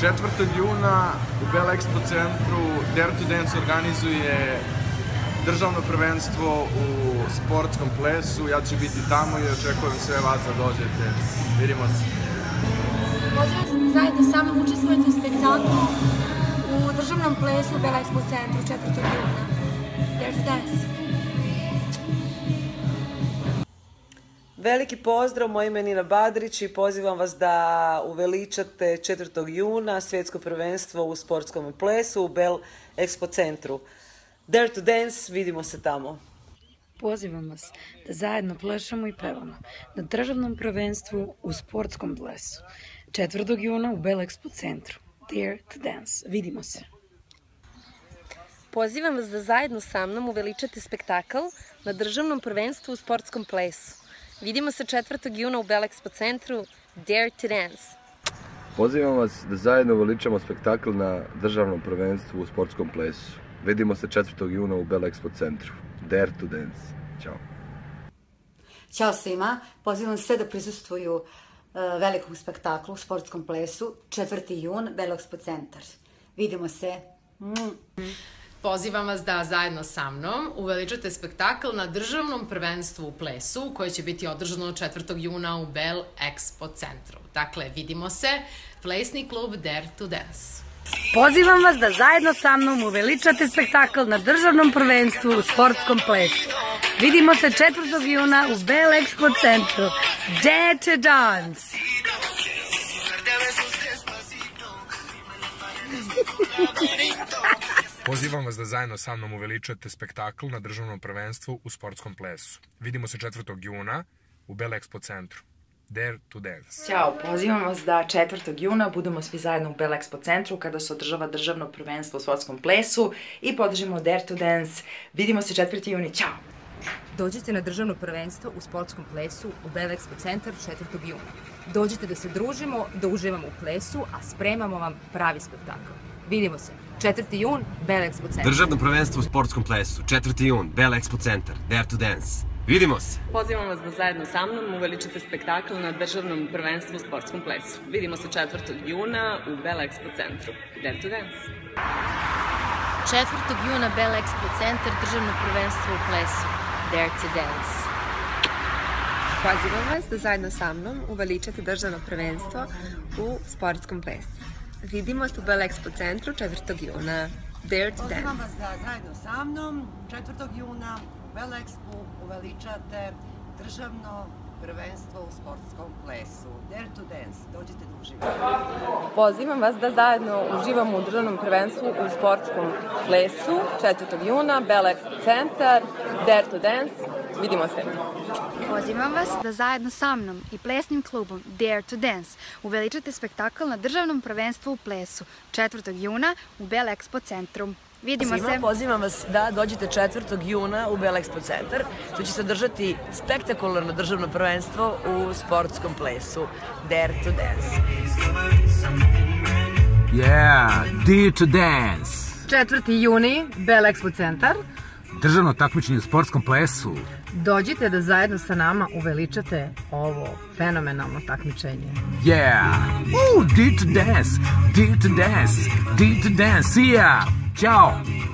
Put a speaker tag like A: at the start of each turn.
A: 4. juna u Bela Expo centru Dare to Dance organizuje državno prvenstvo u sportskom plesu. Ja ću biti tamo i očekujem sve vas da dođete. Vidimo se.
B: Da zajedno sa mnom učestvujete u spektaklu u državnom plesu u Bela Expo centru 4. juna. Dare to Dance.
C: Veliki pozdrav, moje ime je Nina Badrić i pozivam vas da uveličate 4. juna svjetsko prvenstvo u sportskom plesu u Bell Expo centru. Dare to Dance, vidimo se tamo.
D: Pozivam vas da zajedno plešamo i pevamo na državnom prvenstvu u sportskom plesu 4. juna u Bell Expo centru. Dare to Dance. Vidimo se.
E: Pozivam vas da zajedno sa mnom uveličate spektakl na državnom prvenstvu u sportskom plesu. Vidimo se 4. juna u Bell Expo centru Dare to Dance.
F: Pozivam vas da zajedno uveličamo spektakl na državnom prvenstvu u sportskom plesu. Vidimo se 4. juna u Bell Expo centru. Dare to Dance. Ćao.
G: Ćao svima, pozivam sve da prisustvuju uh, velikom spektaklu u sportskom plesu 4. jun, Belexpo centar. Vidimo se. Mm.
H: Pozivam vas da zajedno sa mnom uveličate spektakl na državnom prvenstvu u plesu koje će biti održano 4. juna u Bell Expo centru. Dakle, vidimo se, plesni klub Dare to Dance.
D: Pozivam vas da zajedno sa mnom uveličate spektakl na državnom prvenstvu u sportskom plesu. Vidimo se 4. juna u Bell Expo centru. Dare to Dance.
I: Pozivam vas da zajedno sa mnom uveličate spektakl na državnom prvenstvu u sportskom plesu. Vidimo se 4. juna u Bell Expo centru. Dare to Dance.
J: Ćao, pozivam vas da 4. juna budemo svi zajedno u Bell Expo centru kada se održava državno prvenstvo u sportskom plesu i podržimo Dare to Dance. Vidimo se 4. juni, ćao!
K: Dođite na državno prvenstvo u sportskom plesu u Bell Expo centar 4. juna. Dođite da se družimo, da uživamo u plesu, a spremamo vam pravi spektakl. Vidimo se. 4. jun, Bell Expo centar.
L: Državno prvenstvo u sportskom plesu. 4. jun, Bell Expo centar. Dare to Dance. Vidimo se!
M: Pozivam vas da zajedno sa mnom uveličite spektakl na državnom prvenstvu u sportskom plesu. Vidimo se 4. juna u Bell Expo centru. Dare to Dance.
E: 4. juna Bell Expo centar državno prvenstvo u plesu. Dare to Dance.
N: Pozivam vas da zajedno sa mnom uveličate državno prvenstvo u sportskom plesu. Vidimo se u Bell Expo centru 4. juna. Dare to Dance.
O: Pozivam vas da zajedno sa mnom 4. juna u Bell Expo uveličate državno prvenstvo u sportskom plesu. Dare to Dance, dođite da uživate.
N: Pozivam vas da zajedno uživamo u državnom prvenstvu u sportskom plesu 4. juna, Bell Expo centar, Dare to Dance. Vidimo se.
B: Pozivam vas da zajedno sa mnom i plesnim klubom Dare to Dance uveličate spektakl na državnom prvenstvu u plesu 4. juna u Bell Expo centru. Vidimo
C: Svima
B: se.
C: pozivam vas da dođete 4. juna u Bell Expo centar. Tu će se održati spektakularno državno prvenstvo u sportskom plesu Dare to Dance.
P: Yeah, Dare to Dance.
Q: 4. juni, Bell Expo centar.
P: Državno takmičenje u sportskom plesu.
Q: Dođite da zajedno sa nama uveličate ovo fenomenalno takmičenje.
P: Yeah. Ooh, Dare to Dance. Dare to Dance. Dare to Dance. See ya. Ćao.